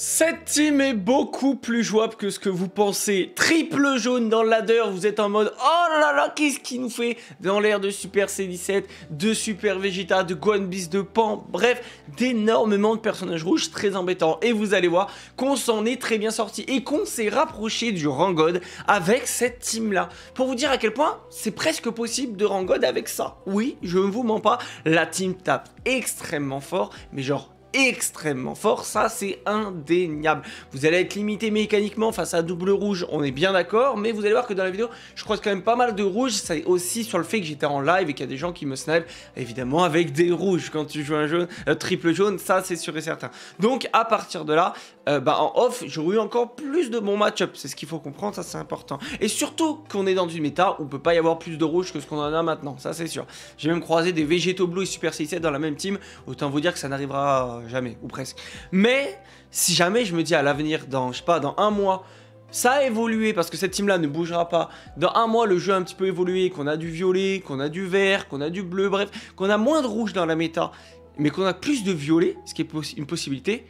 Cette team est beaucoup plus jouable que ce que vous pensez. Triple jaune dans le ladder, vous êtes en mode Oh là là, qu'est-ce qu'il nous fait Dans l'air de Super C17, de Super Vegeta, de Gohan Beast, de Pan, bref, d'énormément de personnages rouges très embêtants. Et vous allez voir qu'on s'en est très bien sorti et qu'on s'est rapproché du Rangod avec cette team là. Pour vous dire à quel point c'est presque possible de Rangod avec ça. Oui, je ne vous mens pas, la team tape extrêmement fort, mais genre extrêmement fort, ça c'est indéniable. Vous allez être limité mécaniquement face à double rouge, on est bien d'accord, mais vous allez voir que dans la vidéo, je croise quand même pas mal de rouge, c'est aussi sur le fait que j'étais en live et qu'il y a des gens qui me snipe, évidemment avec des rouges quand tu joues un jaune, euh, triple jaune, ça c'est sûr et certain. Donc à partir de là, euh, bah, en off, j'aurais eu encore plus de bons match-up, c'est ce qu'il faut comprendre, ça c'est important. Et surtout qu'on est dans une méta où on peut pas y avoir plus de rouge que ce qu'on en a maintenant, ça c'est sûr. J'ai même croisé des végétaux bleus et Super 67 dans la même team, autant vous dire que ça n'arrivera jamais, ou presque. Mais si jamais je me dis à l'avenir, dans, je sais pas, dans un mois, ça a évolué parce que cette team là ne bougera pas. Dans un mois, le jeu a un petit peu évolué, qu'on a du violet, qu'on a du vert, qu'on a du bleu, bref, qu'on a moins de rouge dans la méta, mais qu'on a plus de violet, ce qui est une possibilité.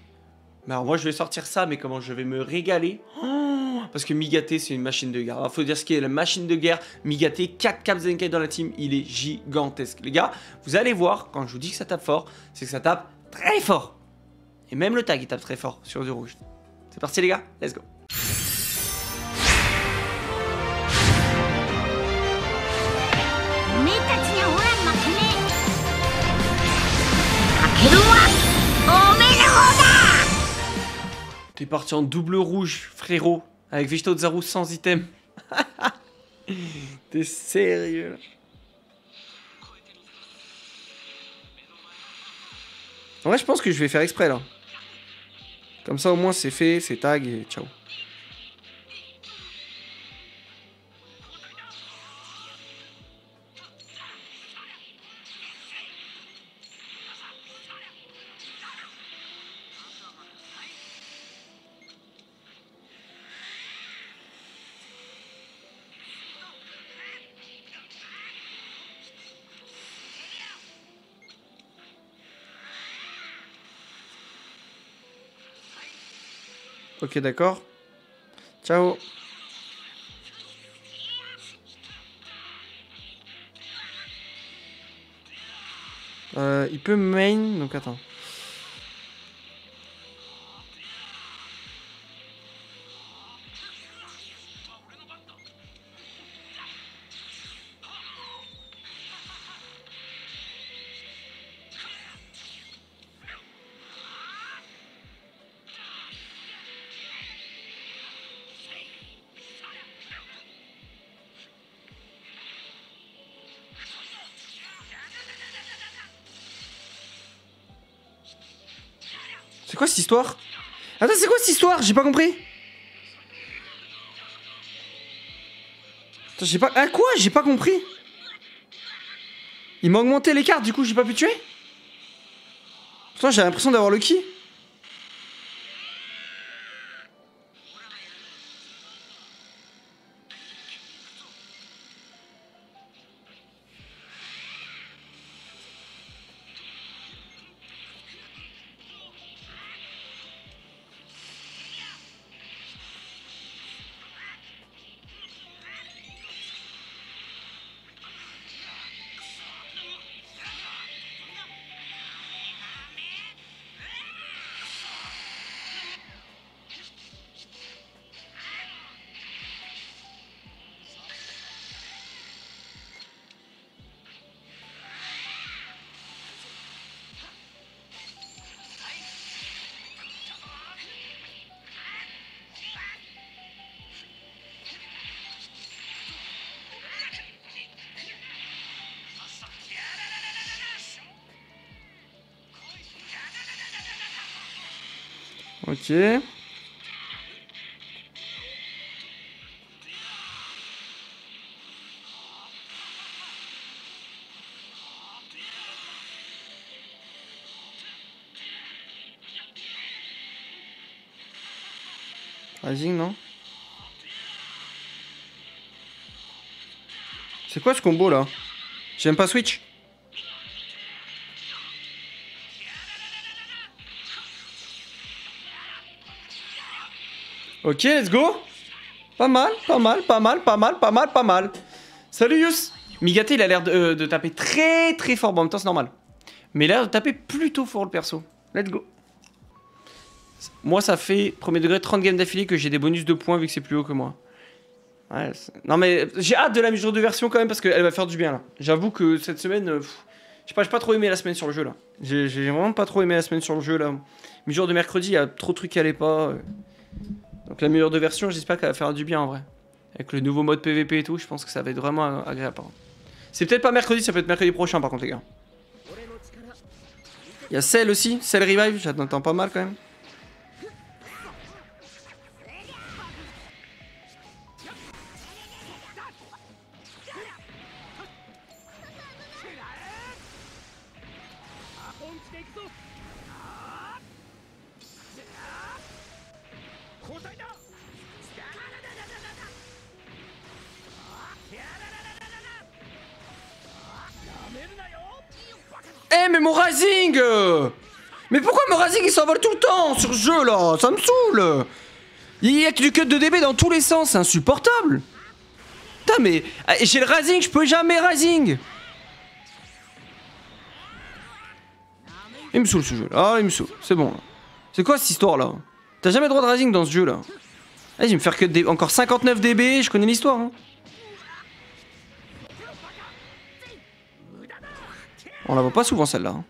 Mais alors moi je vais sortir ça, mais comment je vais me régaler? Oh, Parce que Migaté c'est une machine de guerre. Alors faut dire ce qu'est la machine de guerre. Migaté, 4 caps Zenkai dans la team, il est gigantesque. Les gars, vous allez voir, quand je vous dis que ça tape fort, c'est que ça tape très fort. Et même le tag il tape très fort sur du rouge. C'est parti les gars, let's go. T'es parti en double rouge, frérot, avec Vegeta Zaru sans item. T'es sérieux En vrai, je pense que je vais faire exprès là. Comme ça, au moins, c'est fait, c'est tag et ciao. Ok, d'accord. Ciao. Euh, il peut main, donc attends. Cette histoire? Attends, c'est quoi cette histoire? J'ai pas compris. Attends, j'ai pas... Ah quoi? J'ai pas compris. Il m'a augmenté les cartes, du coup j'ai pas pu tuer? Pourtant j'ai l'impression d'avoir le qui Ok. Rising, non. C'est quoi ce combo là? J'aime pas Switch Ok, let's go. Pas mal, pas mal, pas mal, pas mal, pas mal, pas mal. Salut Yus. Migate, il a l'air de, euh, de taper très très fort. Bon, en même temps, c'est normal. Mais il a l'air de taper plutôt fort le perso. Let's go. Moi, ça fait premier degré 30 games d'affilée que j'ai des bonus de points vu que c'est plus haut que moi. Ouais, non mais j'ai hâte de la jour de version quand même parce qu'elle va faire du bien là. J'avoue que cette semaine, euh, je sais pas, pas trop aimé la semaine sur le jeu là. J'ai vraiment pas trop aimé la semaine sur le jeu là. Jour de mercredi, il y a trop de trucs qui allaient pas. euh. Donc la meilleure de version, j'espère qu'elle va faire du bien en vrai. Avec le nouveau mode PVP et tout, je pense que ça va être vraiment euh, agréable. C'est peut-être pas mercredi, ça peut être mercredi prochain par contre les gars. Il Cell aussi, Cell Revive, j'attends pas mal quand même. Mais mon Razing euh. Mais pourquoi mon Razing il s'envole tout le temps sur ce jeu là? Ça me saoule. Il y a du cut de DB dans tous les sens, c'est insupportable. Putain mais j'ai le Razing, je peux jamais Razing Il me saoule ce jeu là, ah il me saoule, c'est bon. C'est quoi cette histoire là? T'as jamais le droit de Razing dans ce jeu là? Vas-y, me faire que encore 59 DB, je connais l'histoire hein. On la voit pas souvent celle-là. hein.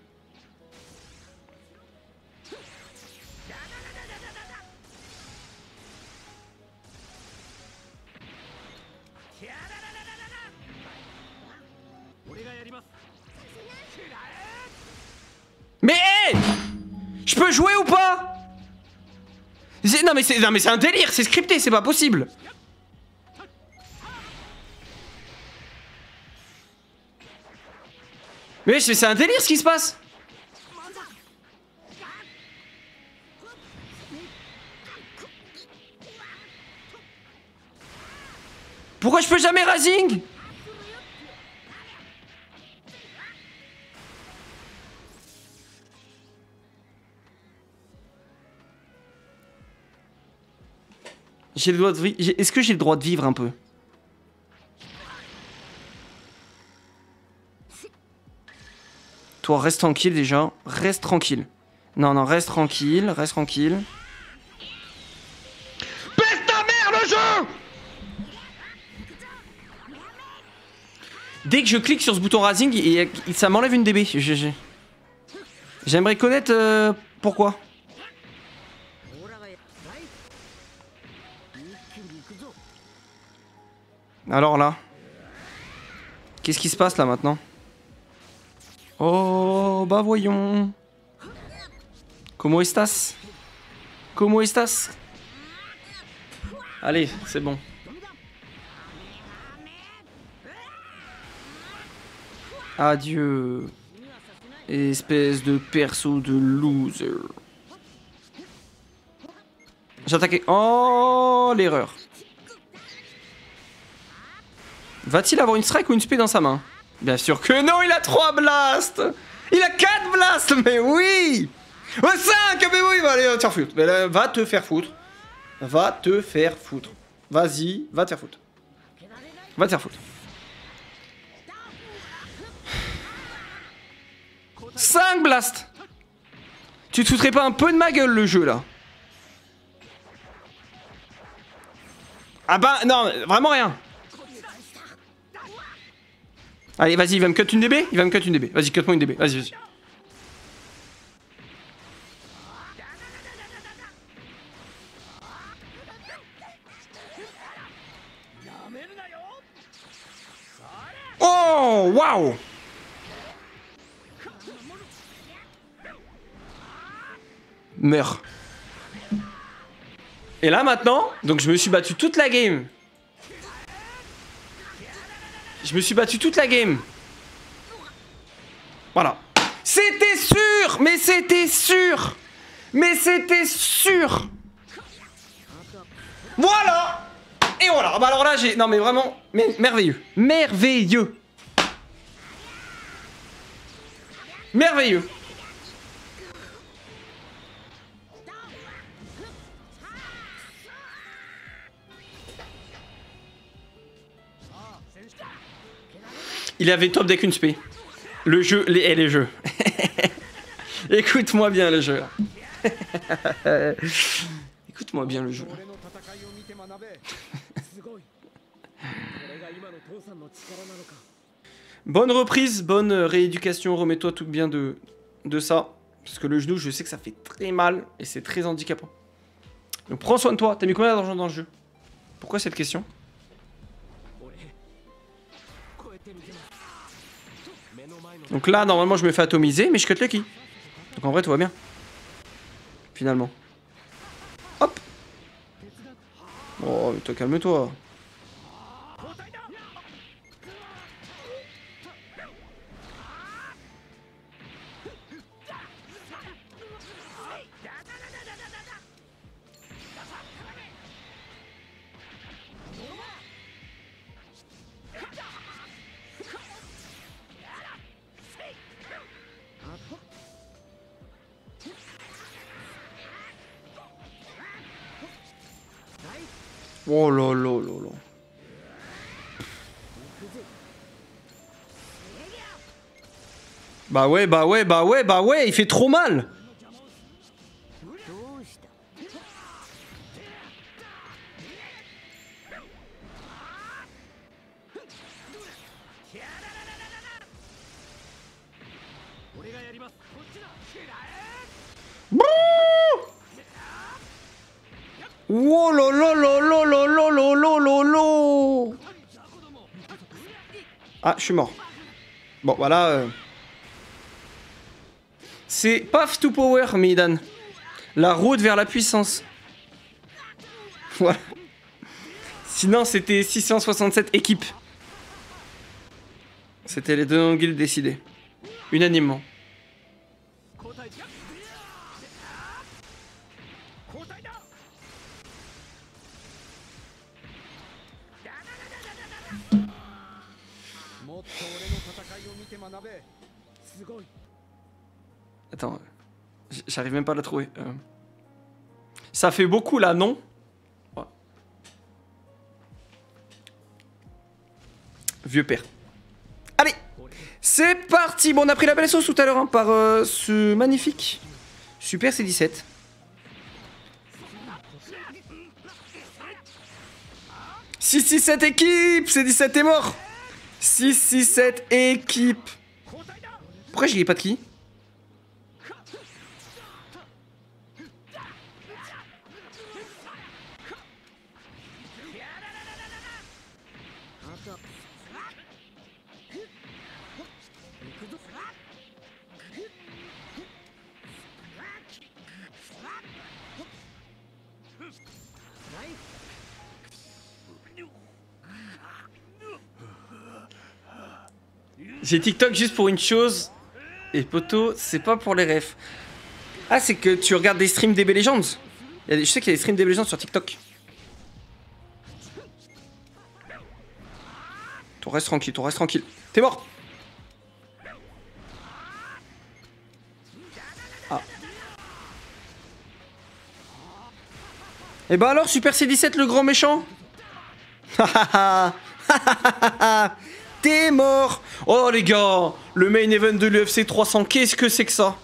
Mais hé Je peux jouer ou pas? Non mais c'est un délire, c'est scripté, c'est pas possible. Mais c'est un délire ce qui se passe. Pourquoi je peux jamais Razing? J'ai le droit de vi- j'ai- Est-ce que j'ai le droit de vivre un peu? Toi, reste tranquille déjà. Reste tranquille. Non, non, reste tranquille, reste tranquille. Pèse ta mère le jeu Dès que je clique sur ce bouton Razing, il- il- ça m'enlève une DB. J'aimerais connaître euh, pourquoi. Alors là Qu'est-ce qui se passe là maintenant? Oh, bah voyons. Comment estas? Comment estas? Allez, c'est bon. Adieu. Espèce de perso de loser. J'attaquais. Oh, l'erreur. Va-t-il avoir une strike ou une spé dans sa main? Bien sûr que non, il a 3 blasts Il a 4 blasts, mais oui Oh, 5 Mais oui, va te faire foutre. Va te faire foutre. Va te faire foutre. Vas-y, va te faire foutre. Va te faire foutre. 5 blasts Tu te foutrais pas un peu de ma gueule le jeu là? Ah bah non, vraiment rien Allez vas-y, il va me cut une DB Il va me cut une DB. Vas-y, cut-moi une DB. Vas-y, vas-y. Oh, waouh Meurs. Et là maintenant, donc je me suis battu toute la game. Je me suis battu toute la game. Voilà. C'était sûr Mais c'était sûr Mais c'était sûr Voilà Et voilà. Bah alors là, j'ai... Non mais vraiment, merveilleux. Merveilleux. Merveilleux. Il avait top deck une spé. Le jeu, les, et les jeux. Écoute-moi bien le jeu. Écoute-moi bien le jeu. bonne reprise, bonne rééducation. Remets-toi tout bien de, de ça. Parce que le genou, je sais que ça fait très mal et c'est très handicapant. Donc prends soin de toi. T'as mis combien d'argent dans le jeu? Pourquoi cette question? Donc là, normalement, je me fais atomiser, mais je cut Lucky. Donc en vrai, tout va bien. Finalement. Hop Oh, mais toi, calme-toi. Oh là là. Bah ouais, bah ouais, bah ouais, bah ouais, il fait trop mal. Whoa, oh lo, Ah, je suis mort. Bon, voilà. euh. C'est Path to Power, Midan. La route vers la puissance. Voilà. Sinon, c'était 667 équipes. C'était les deux noms de guildes décidés. Unanimement. Attends, j'arrive même pas à la trouver. Euh. Ça fait beaucoup là, non? Vieux père. Allez C'est parti Bon, on a pris la belle sauce tout à l'heure hein, par euh, ce magnifique Super C17. « 6-6-7 équipe C17 est mort 6, 6, 7, équipe. Pourquoi j'y ai pas de qui? J'ai TikTok juste pour une chose. Et poto, c'est pas pour les refs. Ah, c'est que tu regardes des streams DB Legends. Je sais qu'il y a des streams DB Legends sur TikTok. Toi, reste tranquille, toi, reste tranquille. T'es mort Ah. Et bah alors, Super C17, le grand méchant T'es mort Oh les gars Le main event de l'UFC 300, qu'est-ce que c'est que ça?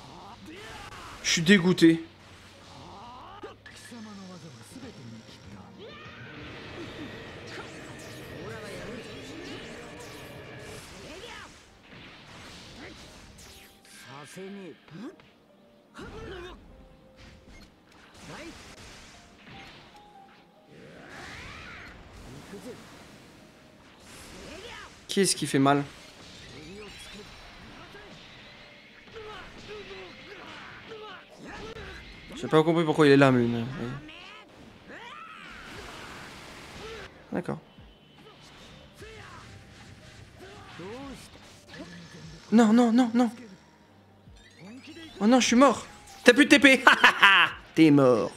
Je suis dégoûté. Qui est-ce qui fait mal J'ai pas compris pourquoi il est là, mais... D'accord. Non, non, non, non. Oh non, je suis mort. T'as plus de TP. T'es mort.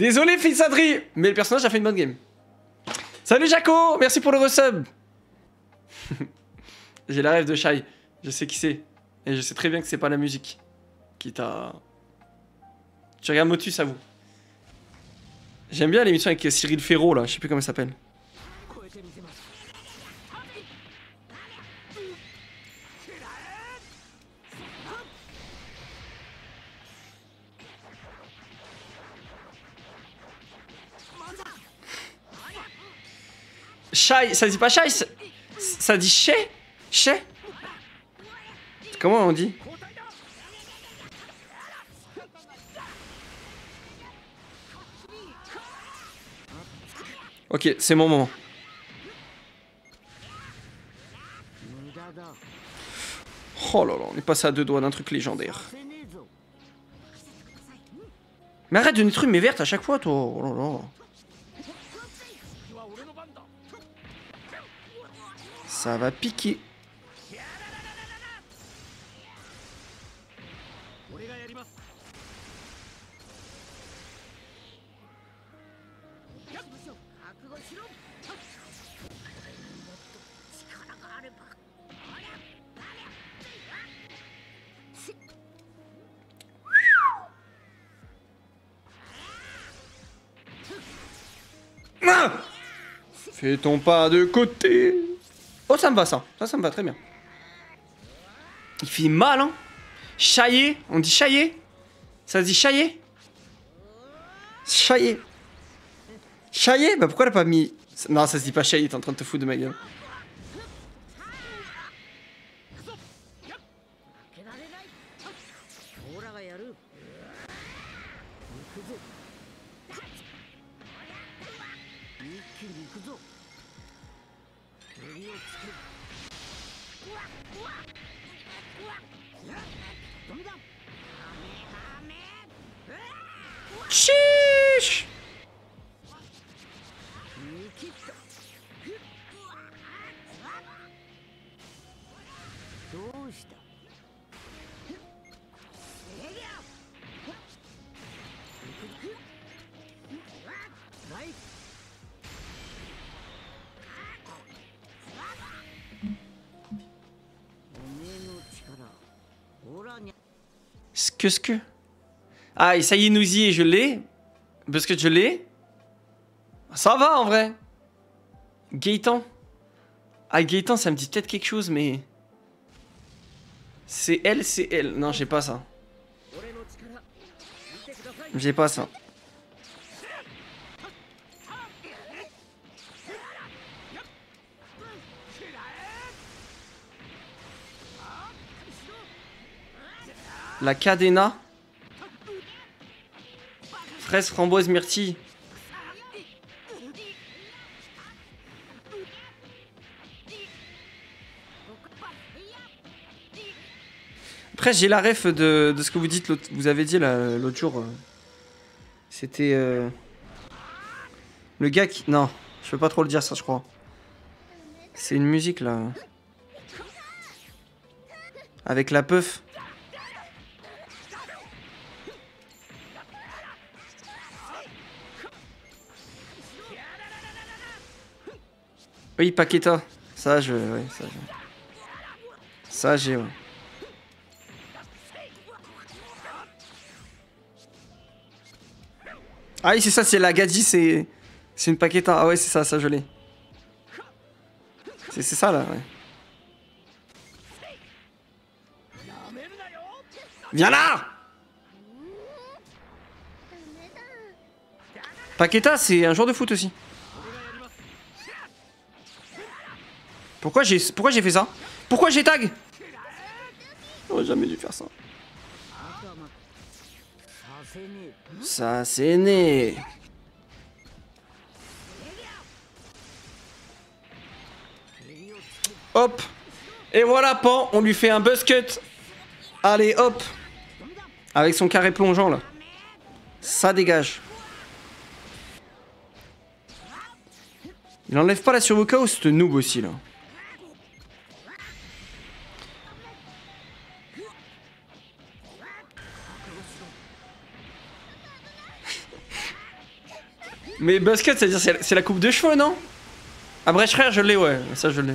Désolé, fils mais le personnage a fait une bonne game. Salut Jaco, merci pour le resub. J'ai la rêve de Shai, je sais qui c'est. Et je sais très bien que c'est pas la musique. quitte à. Tu regardes Motus à vous. J'aime bien l'émission avec Cyril Ferraud là, je sais plus comment elle s'appelle. Ça dit pas Shai. Ça, dit Shai. Shai. Comment on dit? Ok, c'est mon moment. Oh là là, on est passé à deux doigts d'un truc légendaire. Mais arrête de détruire mes vertes à chaque fois, toi. Oh. Ça va piquer. Fais ton pas de côté ça me va ça. Ça, ça me va très bien. Il fait mal, hein. Chaillé. On dit chaillé Ça se dit chaillé Chaillé. Chaillé? Bah pourquoi elle a pas mis... Non, ça se dit pas chaillé, t'es en train de te foutre de ma gueule. Ce que ce que? Ah, et ça y est, nous y est, je l'ai. Parce que je l'ai. Ça va en vrai. Gaëtan. Ah, Gaëtan, ça me dit peut-être quelque chose, mais. C'est elle, c'est elle. Non, j'ai pas ça. J'ai pas ça. La cadena. Fraise, framboise, myrtille. Après, j'ai la ref de, ce que vous dites, vous avez dit l'autre jour. euh, C'était euh, le gars qui. Non, je peux pas trop le dire ça, je crois. C'est une musique là. Avec la peuf. Oui, Paqueta. Ça, je. Ça, j'ai. Ouais. Ah oui, c'est ça, c'est la Gadji, c'est. C'est une Paqueta. Ah ouais, c'est ça, ça, je l'ai. C'est ça là, ouais. Viens là Paqueta, c'est un joueur de foot aussi. Pourquoi j'ai pourquoi j'ai fait ça? Pourquoi j'ai tag? J'aurais jamais dû faire ça. Ça c'est né. Hop Et voilà Pan, on lui fait un buzz cut Allez hop Avec son carré plongeant là. Ça dégage. Il enlève pas la survoca ce noob aussi là Mais basket, c'est-à-dire c'est la coupe de cheveux, non? Ah bref, frère, je l'ai, ouais. Ça, je l'ai.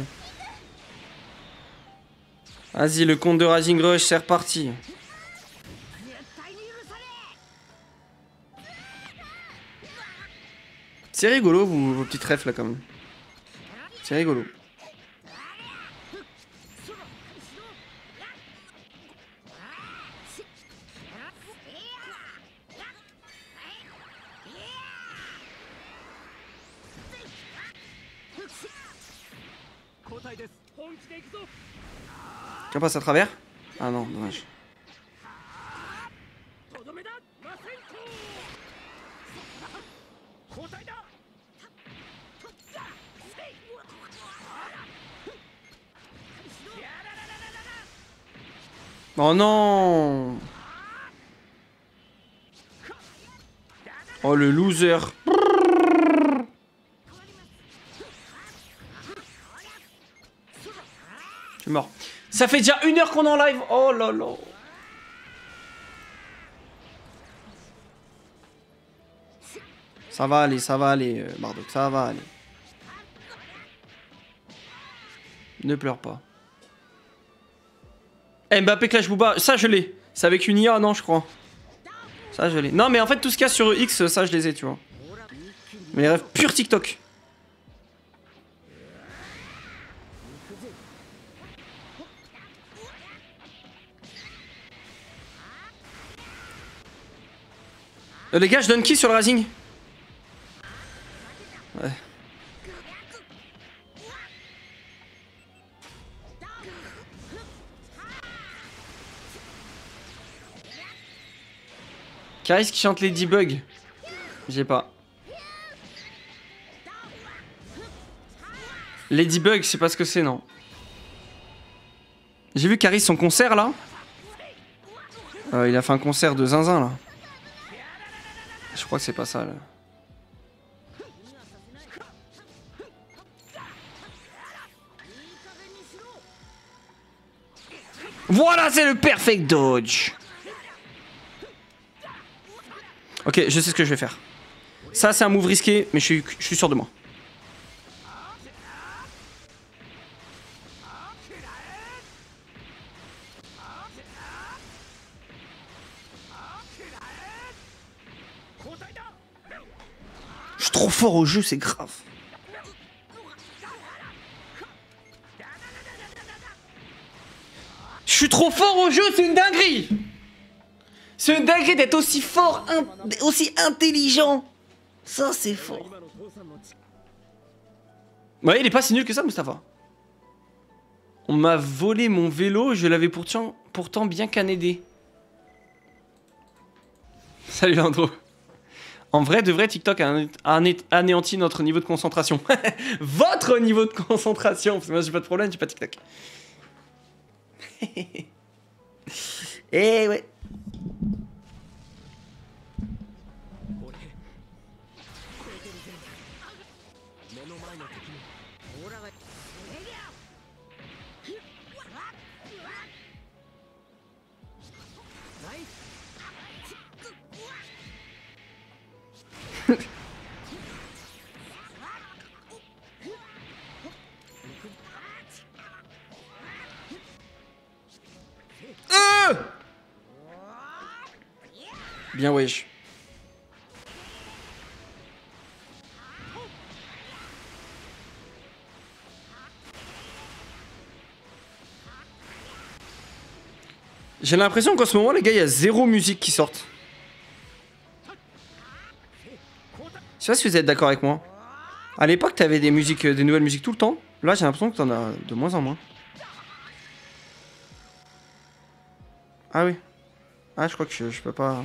Vas-y, le compte de Rising Rush, c'est reparti. C'est rigolo, vous, vos petites refs, là, quand même. C'est rigolo. Quelqu'un passe à travers? Ah non, dommage. Oh non! Oh le loser. Ça fait déjà une heure qu'on est en live Oh là là Ça va aller, ça va aller, euh, Bardock, ça va aller. Ne pleure pas. Eh, Mbappé Clash Booba, ça je l'ai. C'est avec une IA, non, je crois. Ça je l'ai. Non, mais en fait, tout ce qu'il y a sur X, ça je les ai, tu vois. Mais les rêves pur TikTok. Euh, les gars, je donne qui sur le Rising Ouais. Caris qui chante Ladybug. J'ai pas. Ladybug, je sais pas ce que c'est, non. J'ai vu Caris son concert là. Euh, il a fait un concert de zinzin là. Je crois que c'est pas ça là. Voilà, c'est le perfect dodge. Ok, je sais ce que je vais faire. Ça, c'est un move risqué, mais je suis, je suis sûr de moi. Trop fort au jeu, c'est grave. Je suis trop fort au jeu, c'est une dinguerie C'est une dinguerie d'être aussi fort, aussi intelligent Ça, c'est fort. Ouais, il est pas si nul que ça, Mustapha. On m'a volé mon vélo, je l'avais pourtant, pourtant bien canédé. Salut Landro. En vrai, de vrai, TikTok a ané- a ané- anéanti notre niveau de concentration. Votre niveau de concentration moi, j'ai pas de problème, j'ai pas TikTok. Eh ouais. Bien wesh. J'ai l'impression qu'en ce moment, les gars, il y a zéro musique qui sortent. Je sais pas si vous êtes d'accord avec moi. À l'époque, t'avais des musiques, euh, des nouvelles musiques tout le temps. Là, j'ai l'impression que t'en as de moins en moins. Ah oui. Ah, je crois que je peux pas.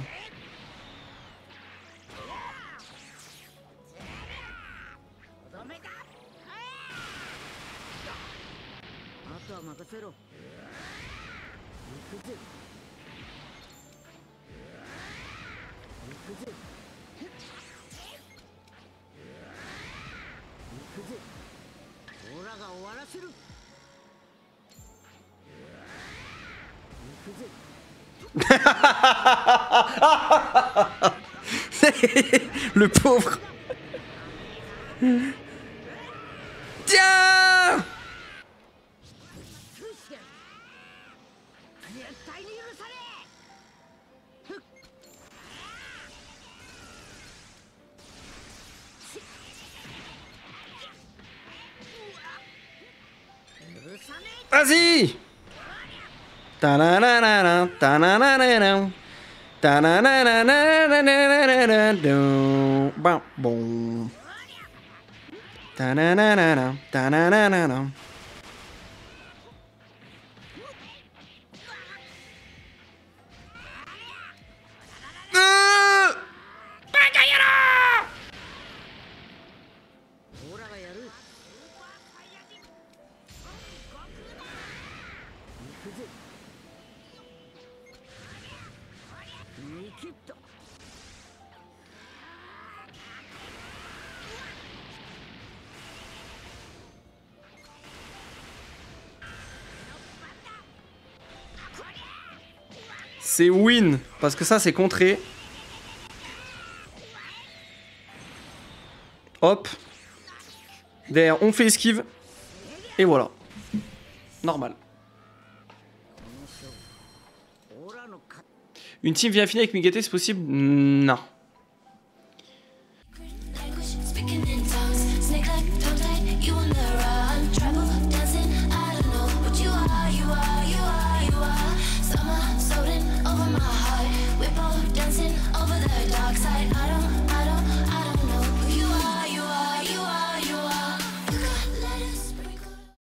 任せろ行くぜ行くぜ行くぜオラが終わらせる行くぜ Le pauvre. Tiens Nazi! Boom. c'est win. Parce que ça, c'est contré. Hop. Derrière, on fait esquive. Et voilà. Normal. Une team vient finir avec Migate, c'est possible? Non.